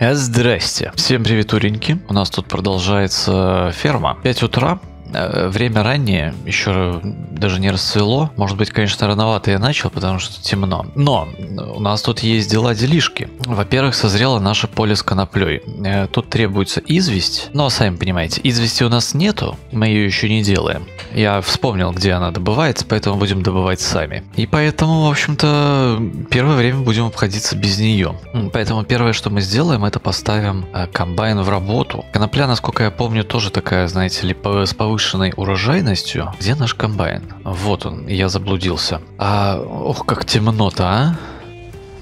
Здрасте. Всем привет, уреньки. У нас тут продолжается ферма. 5 утра. Э, время раннее, еще даже не расцвело. Может быть, конечно, рановато я начал, потому что темно. Но у нас тут есть дела-делишки. Во-первых, созрело наше поле с коноплей. Э, тут требуется известь. Но, сами понимаете, извести у нас нету, мы ее еще не делаем. Я вспомнил, где она добывается, поэтому будем добывать сами. И поэтому, в общем-то, первое время будем обходиться без нее. Поэтому первое, что мы сделаем, это поставим э, комбайн в работу. Конопля, насколько я помню, тоже такая, знаете ли, с повышенной повышенной урожайностью. Где наш комбайн? Вот он, я заблудился. А, ох, как темно-то, а?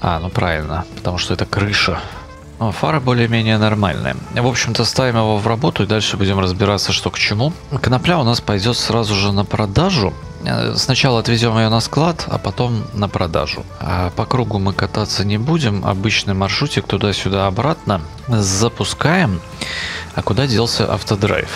А, ну правильно, потому что это крыша. О, фара более-менее нормальная. В общем-то, ставим его в работу и дальше будем разбираться, что к чему. Конопля у нас пойдет сразу же на продажу. Э, сначала отвезем ее на склад, а потом на продажу. А по кругу мы кататься не будем. Обычный маршрутик туда-сюда обратно. Запускаем. А куда делся автодрайв?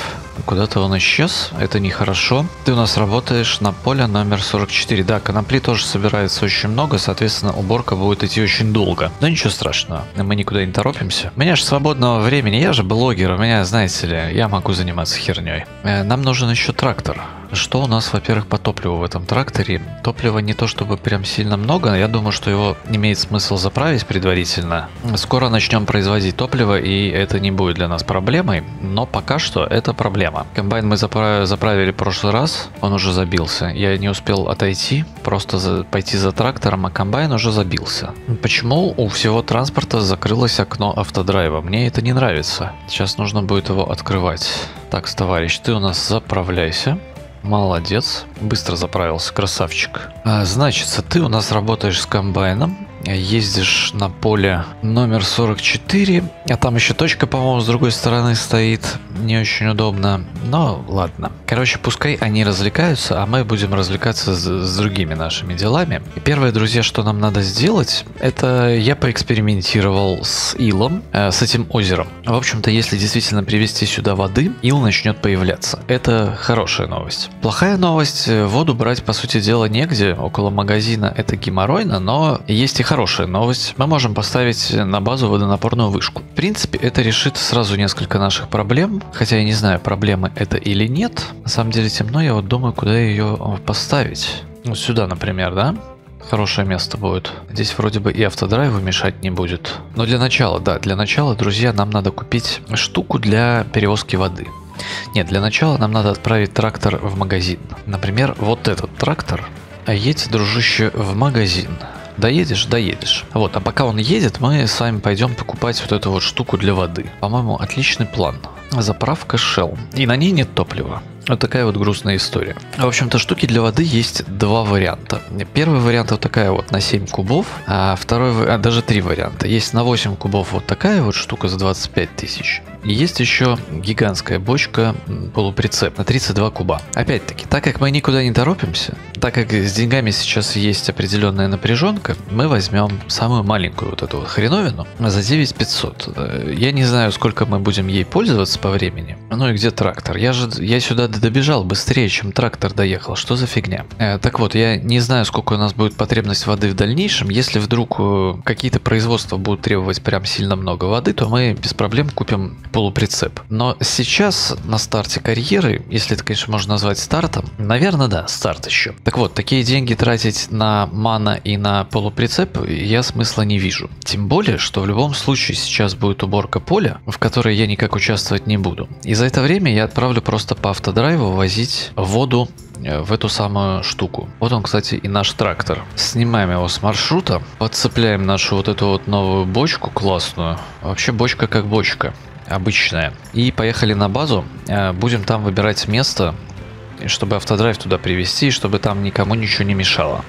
Куда-то он исчез, это нехорошо. Ты у нас работаешь на поле номер 44. Да, конопли тоже собирается очень много, соответственно, уборка будет идти очень долго. Но ничего страшного, мы никуда не торопимся. У меня же свободного времени, я же блогер, у меня, знаете ли, я могу заниматься херней. Э, нам нужен еще трактор. Что у нас, во-первых, по топливу в этом тракторе? Топлива не то чтобы прям сильно много, я думаю, что его имеет смысл заправить предварительно. Скоро начнем производить топливо, и это не будет для нас проблемой, но пока что это проблема. Комбайн мы заправили, в прошлый раз, он уже забился. Я не успел отойти, просто пойти за трактором, а комбайн уже забился. Почему у всего транспорта закрылось окно автодрайва? Мне это не нравится. Сейчас нужно будет его открывать. Так, товарищ, ты у нас заправляйся. Молодец, быстро заправился, красавчик. А, значит, ты у нас работаешь с комбайном, ездишь на поле номер 44, а там еще точка, по-моему, с другой стороны стоит, не очень удобно, но ладно. Короче, пускай они развлекаются, а мы будем развлекаться с, с другими нашими делами. Первое, друзья, что нам надо сделать, это я поэкспериментировал с илом, э, с этим озером. В общем-то, если действительно привезти сюда воды, ил начнет появляться. Это хорошая новость. Плохая новость, э, воду брать, по сути дела, негде, около магазина это геморройно, но есть и хорошая новость. Мы можем поставить на базу водонапорную вышку. В принципе, это решит сразу несколько наших проблем. Хотя я не знаю, проблемы это или нет. На самом деле темно, я вот думаю, куда ее поставить. Вот сюда, например, да? Хорошее место будет. Здесь вроде бы и автодрайву мешать не будет. Но для начала, да, для начала, друзья, нам надо купить штуку для перевозки воды. Нет, для начала нам надо отправить трактор в магазин. Например, вот этот трактор. А едь, дружище, в магазин. Доедешь? Доедешь. Вот, а пока он едет, мы с вами пойдем покупать вот эту вот штуку для воды. По-моему, отличный план. Заправка Shell. И на ней нет топлива. Вот такая вот грустная история. В общем-то, штуки для воды есть два варианта. Первый вариант вот такая вот на 7 кубов, а второй, а даже три варианта. Есть на 8 кубов вот такая вот штука за 25 тысяч. Есть еще гигантская бочка полуприцеп на 32 куба. Опять-таки, так как мы никуда не торопимся, так как с деньгами сейчас есть определенная напряженка, мы возьмем самую маленькую вот эту вот хреновину за 9500. Э, я не знаю, сколько мы будем ей пользоваться по времени. Ну и где трактор? Я же я сюда добежал быстрее, чем трактор доехал. Что за фигня? Э, так вот, я не знаю, сколько у нас будет потребность воды в дальнейшем. Если вдруг э, какие-то производства будут требовать прям сильно много воды, то мы без проблем купим полуприцеп. Но сейчас на старте карьеры, если это, конечно, можно назвать стартом, наверное, да, старт еще. Так вот, такие деньги тратить на мана и на полуприцеп я смысла не вижу. Тем более, что в любом случае сейчас будет уборка поля, в которой я никак участвовать не буду. И за это время я отправлю просто по автодрайву возить воду э, в эту самую штуку. Вот он, кстати, и наш трактор. Снимаем его с маршрута, подцепляем нашу вот эту вот новую бочку классную. Вообще бочка как бочка обычная. И поехали на базу. Э, будем там выбирать место, чтобы автодрайв туда привести, чтобы там никому ничего не мешало.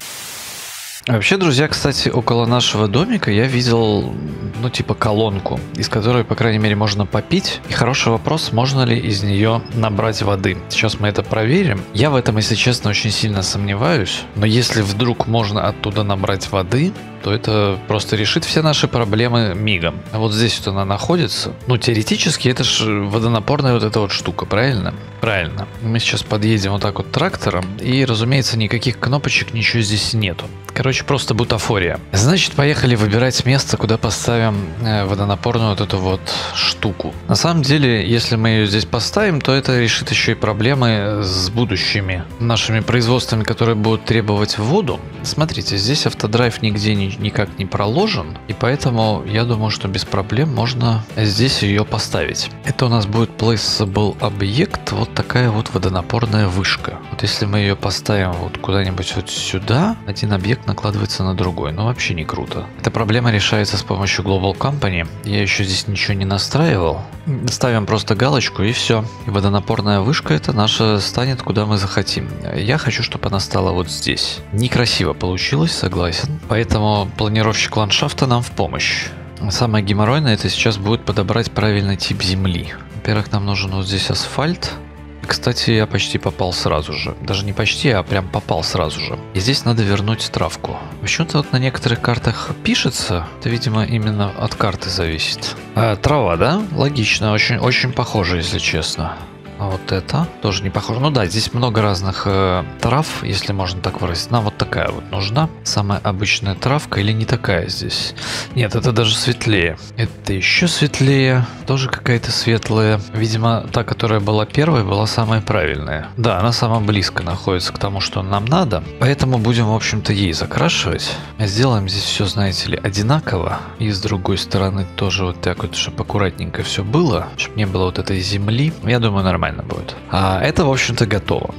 Вообще, друзья, кстати, около нашего домика я видел, ну, типа колонку, из которой, по крайней мере, можно попить. И хороший вопрос, можно ли из нее набрать воды. Сейчас мы это проверим. Я в этом, если честно, очень сильно сомневаюсь. Но если вдруг можно оттуда набрать воды, то это просто решит все наши проблемы мигом. А вот здесь вот она находится. Ну, теоретически, это же водонапорная вот эта вот штука, правильно? Правильно. Мы сейчас подъедем вот так вот трактором, и, разумеется, никаких кнопочек, ничего здесь нету. Короче, Короче, просто бутафория. Значит, поехали выбирать место, куда поставим э, водонапорную вот эту вот штуку. На самом деле, если мы ее здесь поставим, то это решит еще и проблемы с будущими нашими производствами, которые будут требовать воду. Смотрите, здесь автодрайв нигде ни, никак не проложен, и поэтому я думаю, что без проблем можно здесь ее поставить. Это у нас будет placeable объект, вот такая вот водонапорная вышка. Вот если мы ее поставим вот куда-нибудь вот сюда, один объект накладывается на другой. Ну вообще не круто. Эта проблема решается с помощью Global Company. Я еще здесь ничего не настраивал. Ставим просто галочку и все. И водонапорная вышка это наша станет куда мы захотим. Я хочу, чтобы она стала вот здесь. Некрасиво получилось, согласен. Поэтому планировщик ландшафта нам в помощь. Самое геморройное это сейчас будет подобрать правильный тип земли. Во-первых, нам нужен вот здесь асфальт. Кстати, я почти попал сразу же. Даже не почти, а прям попал сразу же. И здесь надо вернуть травку. Почему-то вот на некоторых картах пишется. Это, видимо, именно от карты зависит. А, трава, да? Логично. Очень, очень похоже, если честно. А вот это тоже не похоже. Ну да, здесь много разных э, трав, если можно так выразить. Нам вот такая вот нужна. Самая обычная травка или не такая здесь? Нет, это даже светлее. Это еще светлее. Тоже какая-то светлая. Видимо, та, которая была первой, была самая правильная. Да, она самая близко находится к тому, что нам надо. Поэтому будем, в общем-то, ей закрашивать. Сделаем здесь все, знаете ли, одинаково. И с другой стороны тоже вот так вот, чтобы аккуратненько все было. Чтобы не было вот этой земли. Я думаю, нормально нормально будет. А это, в общем-то, готово.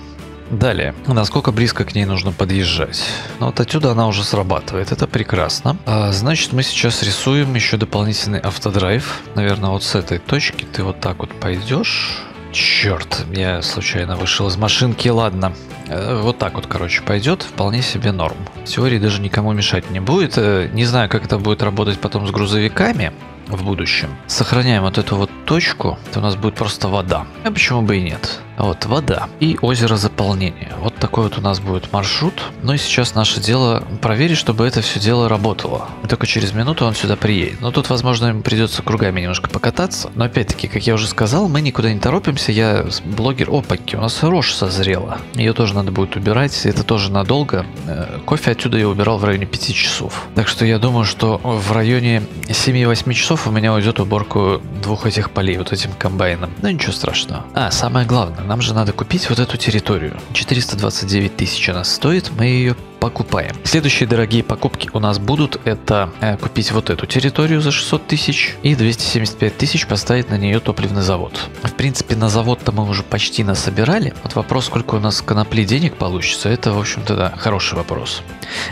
Далее, насколько близко к ней нужно подъезжать. Ну, вот отсюда она уже срабатывает, это прекрасно. А, значит, мы сейчас рисуем еще дополнительный автодрайв. Наверное, вот с этой точки ты вот так вот пойдешь. Черт, я случайно вышел из машинки, ладно. Э, вот так вот, короче, пойдет, вполне себе норм. В теории даже никому мешать не будет. Э, не знаю, как это будет работать потом с грузовиками в будущем. Сохраняем вот эту вот точку, это у нас будет просто вода. А почему бы и нет? Вот, вода и озеро заполнения. Вот такой вот у нас будет маршрут. Ну и сейчас наше дело проверить, чтобы это все дело работало. Только через минуту он сюда приедет. Но тут, возможно, ему придется кругами немножко покататься. Но опять-таки, как я уже сказал, мы никуда не торопимся. Я блогер... Опаки, у нас рожь созрела. Ее тоже надо будет убирать. Это тоже надолго. Э, кофе отсюда я убирал в районе 5 часов. Так что я думаю, что в районе 7-8 часов у меня уйдет уборку двух этих полей вот этим комбайном. Но ничего страшного. А, самое главное, нам же надо купить вот эту территорию. 429 тысяч она стоит, мы ее покупаем. Следующие дорогие покупки у нас будут это э, купить вот эту территорию за 600 тысяч и 275 тысяч поставить на нее топливный завод. В принципе, на завод-то мы уже почти насобирали. Вот вопрос, сколько у нас конопли денег получится, это, в общем-то, да, хороший вопрос.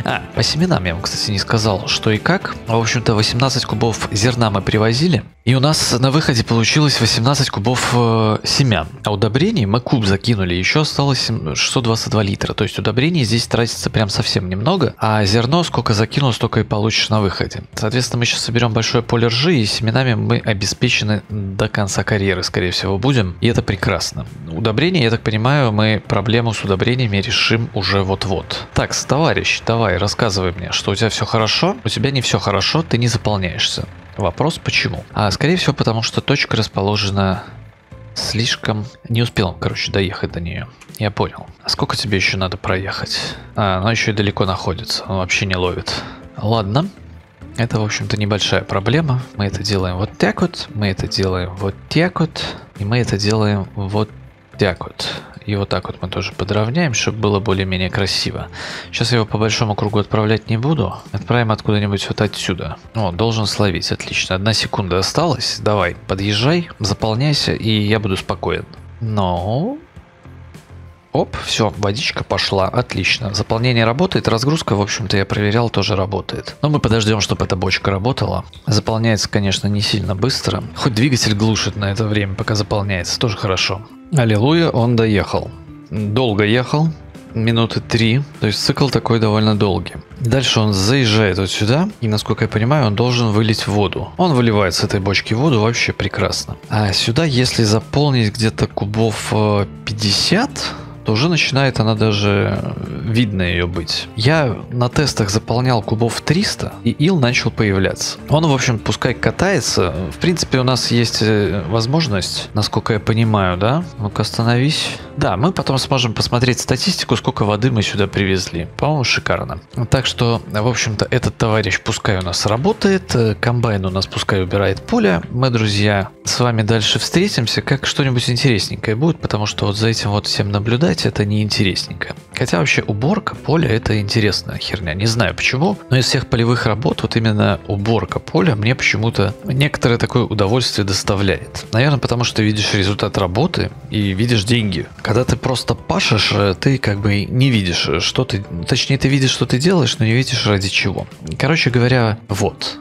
А, по семенам я вам, кстати, не сказал, что и как. В общем-то, 18 кубов зерна мы привозили, и у нас на выходе получилось 18 кубов э, семян. А удобрений мы куб закинули, еще осталось 622 литра. То есть удобрений здесь тратится прям совсем немного, а зерно сколько закинул, столько и получишь на выходе. Соответственно, мы сейчас соберем большое поле ржи, и семенами мы обеспечены до конца карьеры, скорее всего, будем. И это прекрасно. Удобрения, я так понимаю, мы проблему с удобрениями решим уже вот-вот. Так, товарищ, давай, рассказывай мне, что у тебя все хорошо. У тебя не все хорошо, ты не заполняешься. Вопрос почему? А скорее всего потому, что точка расположена слишком... Не успел короче, доехать до нее. Я понял. А сколько тебе еще надо проехать? А, она еще и далеко находится. Он вообще не ловит. Ладно. Это, в общем-то, небольшая проблема. Мы это делаем вот так вот. Мы это делаем вот так вот. И мы это делаем вот так вот. И вот так вот мы тоже подровняем, чтобы было более-менее красиво. Сейчас я его по большому кругу отправлять не буду. Отправим откуда-нибудь вот отсюда. О, должен словить, отлично. Одна секунда осталась. Давай, подъезжай, заполняйся, и я буду спокоен. Но... Оп, все, водичка пошла, отлично. Заполнение работает, разгрузка, в общем-то, я проверял, тоже работает. Но мы подождем, чтобы эта бочка работала. Заполняется, конечно, не сильно быстро. Хоть двигатель глушит на это время, пока заполняется, тоже хорошо. Аллилуйя, он доехал. Долго ехал, минуты три, то есть цикл такой довольно долгий. Дальше он заезжает вот сюда, и насколько я понимаю, он должен вылить воду. Он выливает с этой бочки воду вообще прекрасно. А сюда, если заполнить где-то кубов 50, э, то уже начинает она даже видно ее быть. Я на тестах заполнял кубов 300, и ил начал появляться. Он, в общем, пускай катается. В принципе, у нас есть э, возможность, насколько я понимаю, да? Ну-ка, остановись. Да, мы потом сможем посмотреть статистику, сколько воды мы сюда привезли. По-моему, шикарно. Так что, в общем-то, этот товарищ пускай у нас работает, комбайн у нас пускай убирает поле. Мы, друзья, с вами дальше встретимся, как что-нибудь интересненькое будет, потому что вот за этим вот всем наблюдать это не интересненько. Хотя вообще уборка поля это интересная херня. Не знаю почему, но из всех полевых работ вот именно уборка поля мне почему-то некоторое такое удовольствие доставляет. Наверное, потому что видишь результат работы и видишь деньги. Когда ты просто пашешь, э, ты как бы не видишь, что ты... Точнее, ты видишь, что ты делаешь, но не видишь ради чего. Короче говоря, вот.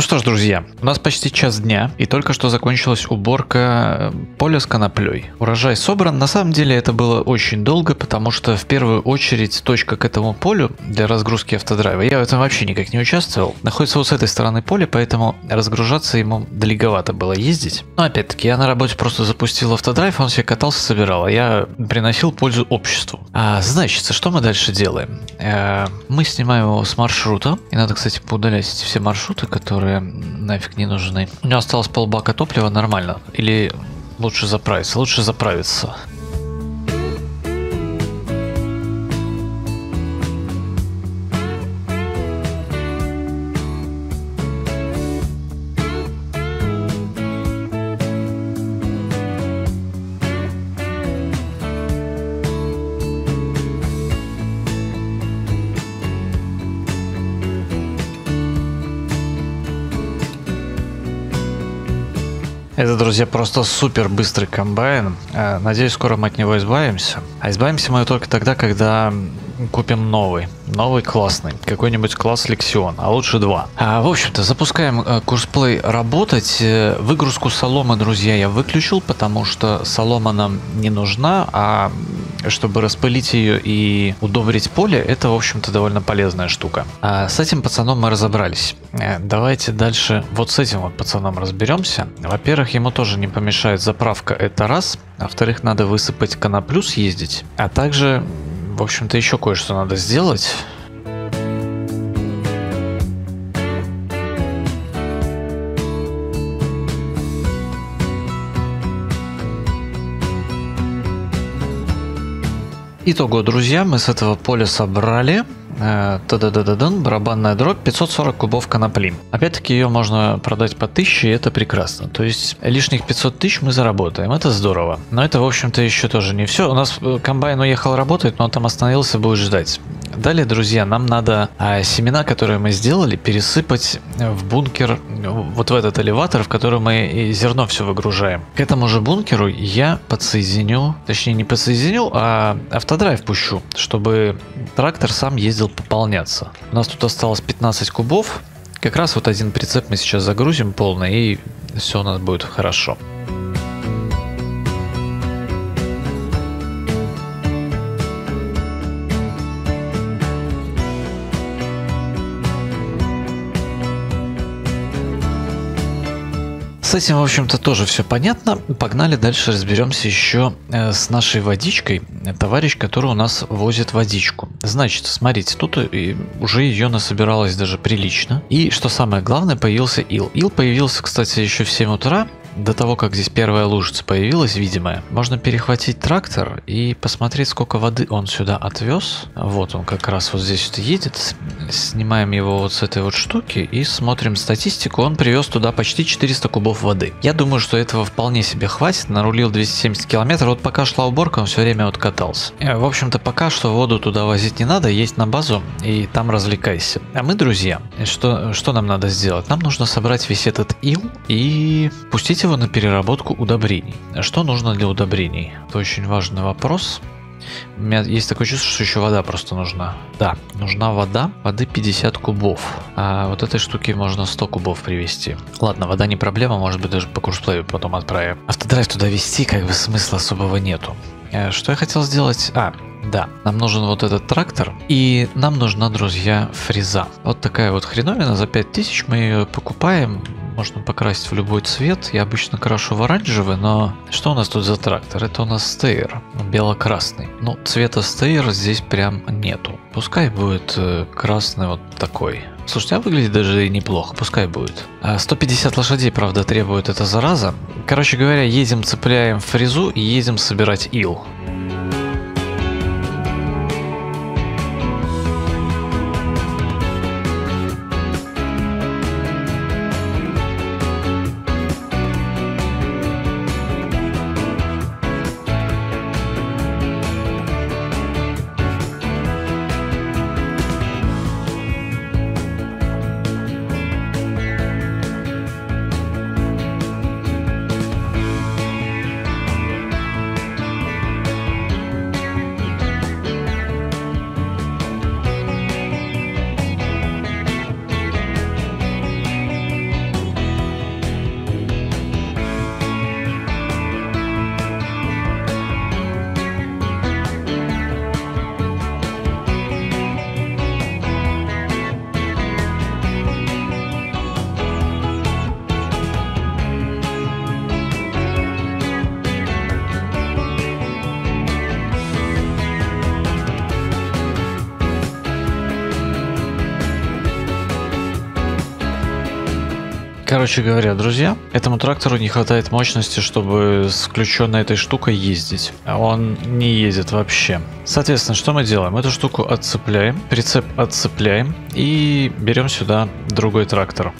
Ну что ж, друзья, у нас почти час дня, и только что закончилась уборка э, поля с коноплей. Урожай собран, на самом деле это было очень долго, потому что в первую очередь точка к этому полю для разгрузки автодрайва, я в этом вообще никак не участвовал, находится вот с этой стороны поля, поэтому разгружаться ему далековато было ездить. Но опять-таки, я на работе просто запустил автодрайв, он себе катался, собирал, а я приносил пользу обществу. А, значит, что мы дальше делаем? Э, мы снимаем его с маршрута, и надо, кстати, поудалять все маршруты, которые которые нафиг не нужны. У него осталось полбака топлива, нормально. Или лучше заправиться? Лучше заправиться. Друзья, просто супер быстрый комбайн. Э, надеюсь, скоро мы от него избавимся. А избавимся мы только тогда, когда купим новый. Новый классный. Какой-нибудь класс Лексион, а лучше два. А, в общем-то, запускаем э, курсплей работать. Э, выгрузку соломы, друзья, я выключил, потому что солома нам не нужна, а чтобы распылить ее и удобрить поле, это, в общем-то, довольно полезная штука. А с этим пацаном мы разобрались. Э, давайте дальше вот с этим вот пацаном разберемся. Во-первых, ему тоже не помешает заправка, это раз. Во-вторых, надо высыпать коноплю съездить, а также в общем-то, еще кое-что надо сделать. Итого, друзья, мы с этого поля собрали Та-да-да-да-дан, барабанная дробь, 540 кубов конопли. Опять-таки ее можно продать по 1000, и это прекрасно. То есть лишних 500 тысяч мы заработаем, это здорово. Но это, в общем-то, еще тоже не все. У нас э, комбайн уехал работать, но он там остановился, будет ждать. Далее, друзья, нам надо а, семена, которые мы сделали, пересыпать в бункер, вот в этот элеватор, в который мы зерно все выгружаем. К этому же бункеру я подсоединю, точнее не подсоединю, а автодрайв пущу, чтобы трактор сам ездил пополняться. У нас тут осталось 15 кубов. Как раз вот один прицеп мы сейчас загрузим полный и все у нас будет хорошо. С этим, в общем-то, тоже все понятно. Погнали дальше разберемся еще э, с нашей водичкой. Товарищ, который у нас возит водичку. Значит, смотрите, тут уже ее насобиралось даже прилично. И что самое главное, появился ил. Ил появился, кстати, еще в 7 утра до того, как здесь первая лужица появилась, видимая, можно перехватить трактор и посмотреть, сколько воды он сюда отвез. Вот он как раз вот здесь вот едет. Снимаем его вот с этой вот штуки и смотрим статистику. Он привез туда почти 400 кубов воды. Я думаю, что этого вполне себе хватит. Нарулил 270 километров. Вот пока шла уборка, он все время вот катался. Э, в общем-то, пока что воду туда возить не надо. Есть на базу и там развлекайся. А мы, друзья, что, что нам надо сделать? Нам нужно собрать весь этот ил и пустить его на переработку удобрений. Что нужно для удобрений? Это очень важный вопрос. У меня есть такое чувство, что еще вода просто нужна. Да, нужна вода. Воды 50 кубов. А вот этой штуки можно 100 кубов привезти. Ладно, вода не проблема, может быть даже по курсплею потом отправим. Автодрайв туда вести как бы смысла особого нету. Э, что я хотел сделать? А, да, нам нужен вот этот трактор, и нам нужна, друзья, фреза. Вот такая вот хреновина, за 5000 мы ее покупаем, можно покрасить в любой цвет. Я обычно крашу в оранжевый, но что у нас тут за трактор? Это у нас стейр, бело-красный. Ну, цвета стейр здесь прям нету. Пускай будет э, красный вот такой Слушайте, а выглядит даже неплохо, пускай будет. 150 а, лошадей, правда, требует эта зараза. Короче говоря, едем, цепляем фрезу и едем собирать ил. Короче говоря, друзья, этому трактору не хватает мощности, чтобы с включенной этой штукой ездить. Он не ездит вообще. Соответственно, что мы делаем? Эту штуку отцепляем, прицеп отцепляем и берем сюда другой трактор.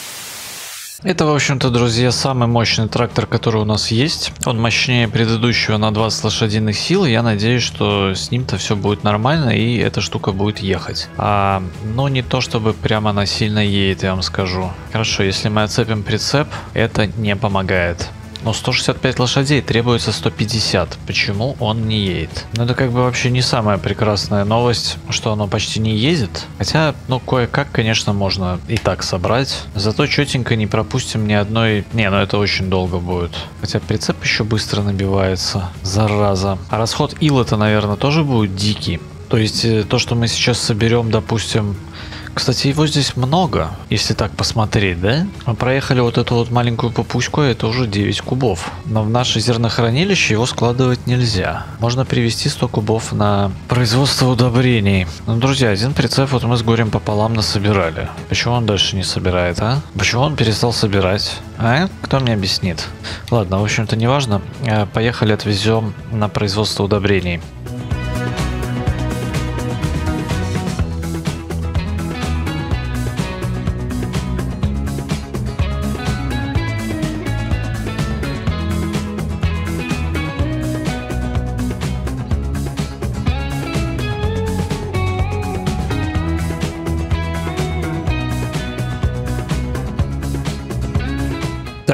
Это, в общем-то, друзья, самый мощный трактор, который у нас есть. Он мощнее предыдущего на 20 лошадиных сил. Я надеюсь, что с ним-то все будет нормально и эта штука будет ехать. А, но не то, чтобы прямо она сильно едет, я вам скажу. Хорошо, если мы отцепим прицеп, это не помогает. Но 165 лошадей требуется 150. Почему он не едет? Ну это как бы вообще не самая прекрасная новость, что оно почти не едет. Хотя, ну кое-как, конечно, можно и так собрать. Зато четенько не пропустим ни одной... Не, ну это очень долго будет. Хотя прицеп еще быстро набивается. Зараза. А расход ила-то, наверное, тоже будет дикий. То есть э, то, что мы сейчас соберем, допустим, кстати, его здесь много, если так посмотреть, да? Мы проехали вот эту вот маленькую попуську, это уже 9 кубов. Но в наше зернохранилище его складывать нельзя. Можно привезти 100 кубов на производство удобрений. Ну, друзья, один прицеп вот мы с горем пополам насобирали. Почему он дальше не собирает, а? Почему он перестал собирать? А? Кто мне объяснит? Ладно, в общем-то, неважно. Э, поехали отвезем на производство удобрений.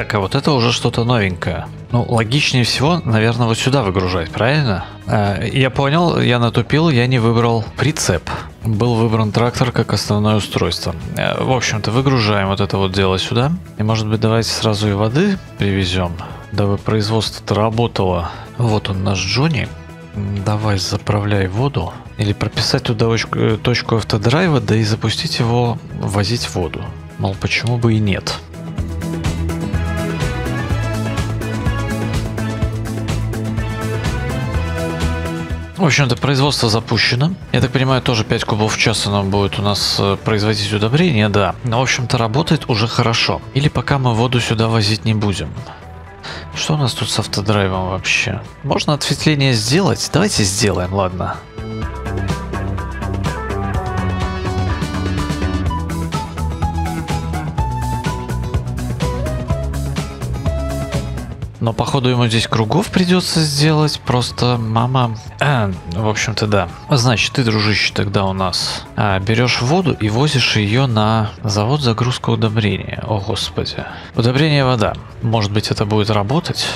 Так, а вот это уже что-то новенькое. Ну, логичнее всего, наверное, вот сюда выгружать, правильно? Э, я понял, я натупил, я не выбрал прицеп. Был выбран трактор как основное устройство. Э, в общем-то, выгружаем вот это вот дело сюда. И, может быть, давайте сразу и воды привезем, дабы производство-то работало. Вот он наш Джонни. Давай заправляй воду. Или прописать туда э, точку автодрайва, да и запустить его возить воду. Мол, почему бы и нет. В общем-то, производство запущено. Я так понимаю, тоже 5 кубов в час оно будет у нас э, производить удобрения, да. Но, в общем-то, работает уже хорошо. Или пока мы воду сюда возить не будем. Что у нас тут с автодрайвом вообще? Можно ответвление сделать? Давайте сделаем, ладно. Но походу ему здесь кругов придется сделать. Просто мама... А, в общем-то да. Значит, ты, дружище, тогда у нас а, берешь воду и возишь ее на завод загрузка удобрения. О, господи. Удобрение вода. Может быть, это будет работать?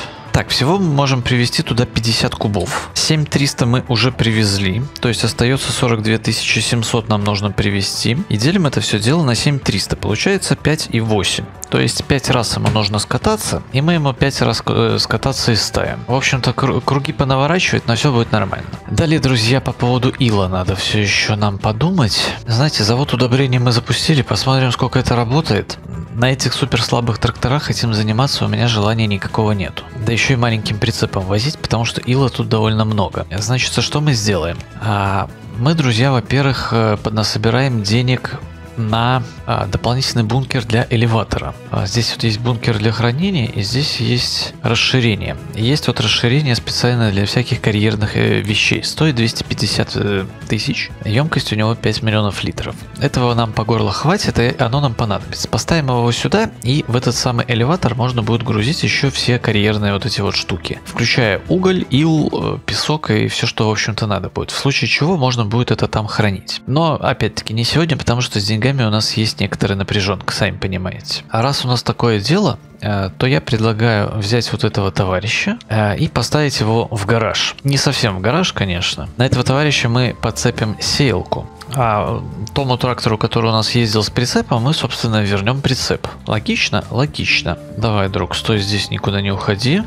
Так, всего мы можем привезти туда 50 кубов. 7300 мы уже привезли, то есть остается 42 700 нам нужно привезти. И делим это все дело на 7300, получается 5 и 8. То есть 5 раз ему нужно скататься, и мы ему 5 раз э, скататься и ставим. В общем-то, круги понаворачивать, но все будет нормально. Далее, друзья, по поводу ила надо все еще нам подумать. Знаете, завод удобрений мы запустили, посмотрим, сколько это работает. На этих супер слабых тракторах этим заниматься у меня желания никакого нету. Да еще и маленьким прицепом возить, потому что ила тут довольно много. Значит, что мы сделаем? А, мы, друзья, во-первых, э, поднасобираем денег на а, дополнительный бункер для элеватора. А, здесь вот есть бункер для хранения, и здесь есть расширение. Есть вот расширение специально для всяких карьерных э, вещей. Стоит 250 э, тысяч. Емкость у него 5 миллионов литров. Этого нам по горло хватит, и оно нам понадобится. Поставим его сюда, и в этот самый элеватор можно будет грузить еще все карьерные вот эти вот штуки. Включая уголь, ил, э, песок и все, что в общем-то надо будет. В случае чего можно будет это там хранить. Но опять-таки не сегодня, потому что с деньгами у нас есть некоторая напряженка, сами понимаете. А раз у нас такое дело, э, то я предлагаю взять вот этого товарища э, и поставить его в гараж. Не совсем в гараж, конечно. На этого товарища мы подцепим сеялку. А тому трактору, который у нас ездил с прицепом, мы, собственно, вернем прицеп. Логично? Логично. Давай, друг, стой здесь, никуда не уходи.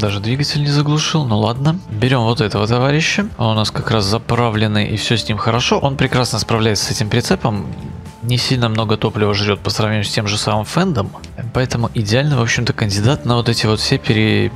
Даже двигатель не заглушил, ну ладно. Берем вот этого товарища. Он у нас как раз заправленный и все с ним хорошо. Он прекрасно справляется с этим прицепом. Не сильно много топлива жрет по сравнению с тем же самым Фендом. Поэтому идеально, в общем-то, кандидат на вот эти вот все пере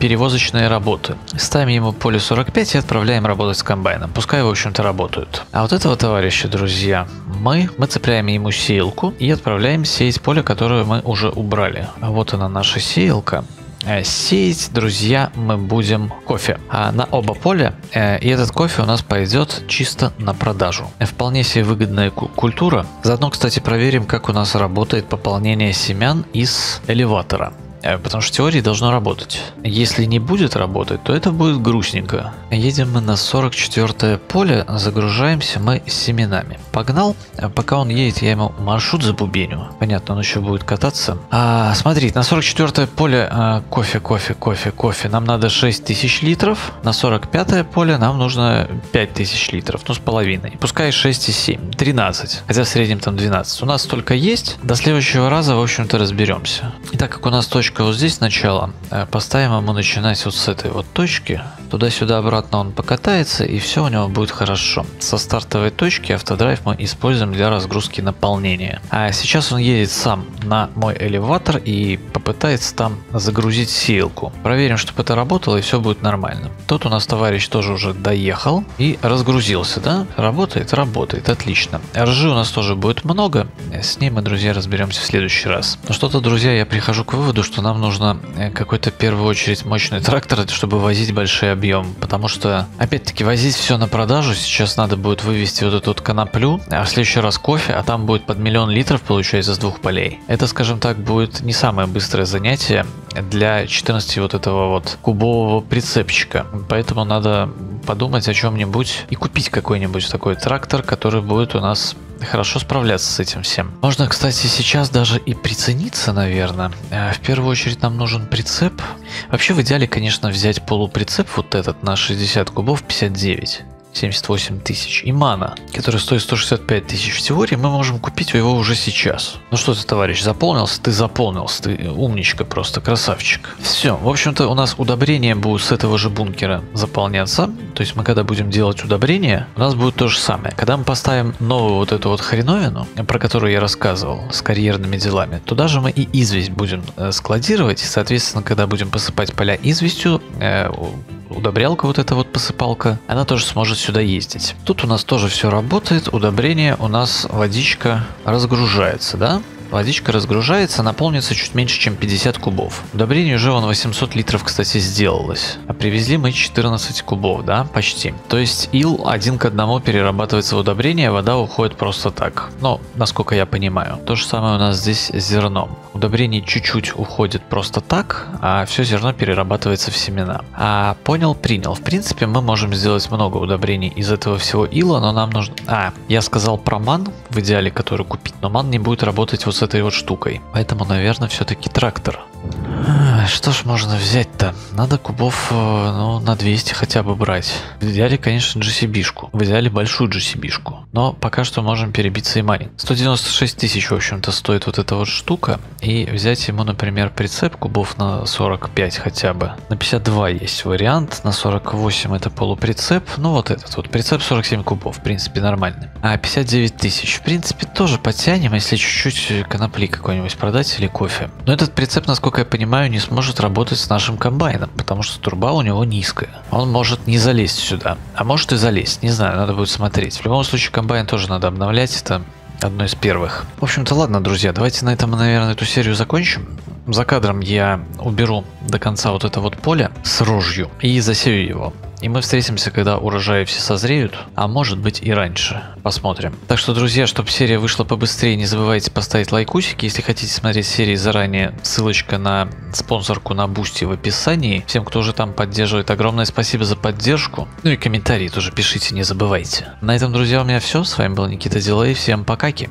перевозочные работы. Ставим ему поле 45 и отправляем работать с комбайном. Пускай, в общем-то, работают. А вот этого товарища, друзья, мы, мы цепляем ему сеялку и отправляем сеять поле, которое мы уже убрали. А вот она наша сеялка. Э, сеять, друзья, мы будем кофе а на оба поля. Э, и этот кофе у нас пойдет чисто на продажу. Вполне себе выгодная культура. Заодно, кстати, проверим, как у нас работает пополнение семян из элеватора. Э, потому что теории должно работать. Если не будет работать, то это будет грустненько. Едем мы на 44 поле, загружаемся мы семенами. Погнал, а пока он едет, я ему маршрут забубеню. Понятно, он еще будет кататься. А, смотри, на 44 поле а, кофе, кофе, кофе, кофе. Нам надо 6000 литров. На 45 поле нам нужно 5000 литров, ну с половиной. Пускай 6,7, 13. Хотя в среднем там 12. У нас столько есть. До следующего раза, в общем-то, разберемся. И так как у нас точка точка вот здесь сначала. Э, поставим ему начинать вот с этой вот точки. Туда-сюда обратно он покатается и все у него будет хорошо. Со стартовой точки автодрайв мы используем для разгрузки наполнения. А сейчас он едет сам на мой элеватор и попытается там загрузить силку. Проверим, чтобы это работало и все будет нормально. Тут у нас товарищ тоже уже доехал и разгрузился, да? Работает? Работает, отлично. Ржи у нас тоже будет много. С ней мы, друзья, разберемся в следующий раз. Но что-то, друзья, я прихожу к выводу, что нам нужно э, какой-то в первую очередь мощный трактор, чтобы возить большие объем. Потому что, опять-таки, возить все на продажу, сейчас надо будет вывести вот эту вот коноплю, а в следующий раз кофе, а там будет под миллион литров, получается, с двух полей. Это, скажем так, будет не самое быстрое занятие для 14 вот этого вот кубового прицепчика. Поэтому надо подумать о чем-нибудь и купить какой-нибудь такой трактор, который будет у нас хорошо справляться с этим всем. Можно, кстати, сейчас даже и прицениться, наверное. Э, в первую очередь нам нужен прицеп. Вообще в идеале, конечно, взять полуприцеп вот этот на 60 кубов 59. 78 тысяч. И мана, который стоит 165 тысяч. В теории мы можем купить его уже сейчас. Ну что ты, товарищ, заполнился? Ты заполнился. Ты умничка просто, красавчик. Все. В общем-то, у нас удобрения будут с этого же бункера заполняться. То есть мы когда будем делать удобрения, у нас будет то же самое. Когда мы поставим новую вот эту вот хреновину, про которую я рассказывал, с карьерными делами, туда же мы и известь будем э, складировать. И, соответственно, когда будем посыпать поля известью, э, удобрялка вот эта вот посыпалка, она тоже сможет сюда ездить. Тут у нас тоже все работает, удобрение у нас водичка разгружается, да? Водичка разгружается, наполнится чуть меньше, чем 50 кубов. Удобрение уже вон 800 литров, кстати, сделалось. А привезли мы 14 кубов, да, почти. То есть ил один к одному перерабатывается в удобрение, вода уходит просто так. Ну, насколько я понимаю. То же самое у нас здесь с зерном. Удобрение чуть-чуть уходит просто так, а все зерно перерабатывается в семена. А понял, принял. В принципе, мы можем сделать много удобрений из этого всего ила, но нам нужно... А, я сказал про ман, в идеале, который купить, но ман не будет работать вот с этой вот штукой. Поэтому, наверное, все-таки трактор. Что ж можно взять-то? Надо кубов э, ну, на 200 хотя бы брать. В идеале, конечно, GCB-шку. В идеале большую GCB-шку. Но пока что можем перебиться и майнинг. 196 тысяч, в общем-то, стоит вот эта вот штука. И взять ему, например, прицеп кубов на 45 хотя бы. На 52 есть вариант. На 48 это полуприцеп. Ну вот этот вот. Прицеп 47 кубов. В принципе, нормальный. А 59 тысяч. В принципе, тоже потянем, если чуть-чуть конопли какой-нибудь продать или кофе. Но этот прицеп, насколько я понимаю, не сможет работать с нашим комбайном, потому что турба у него низкая. Он может не залезть сюда, а может и залезть, не знаю, надо будет смотреть. В любом случае комбайн тоже надо обновлять, это одной из первых. В общем-то, ладно, друзья, давайте на этом, наверное, эту серию закончим. За кадром я уберу до конца вот это вот поле с рожью и засею его. И мы встретимся, когда урожаи все созреют, а может быть и раньше. Посмотрим. Так что, друзья, чтобы серия вышла побыстрее, не забывайте поставить лайкусики. Если хотите смотреть серии заранее, ссылочка на спонсорку на Boosty в описании. Всем, кто уже там поддерживает, огромное спасибо за поддержку. Ну и комментарии тоже пишите, не забывайте. На этом, друзья, у меня все. С вами был Никита Дилей. Всем покаки.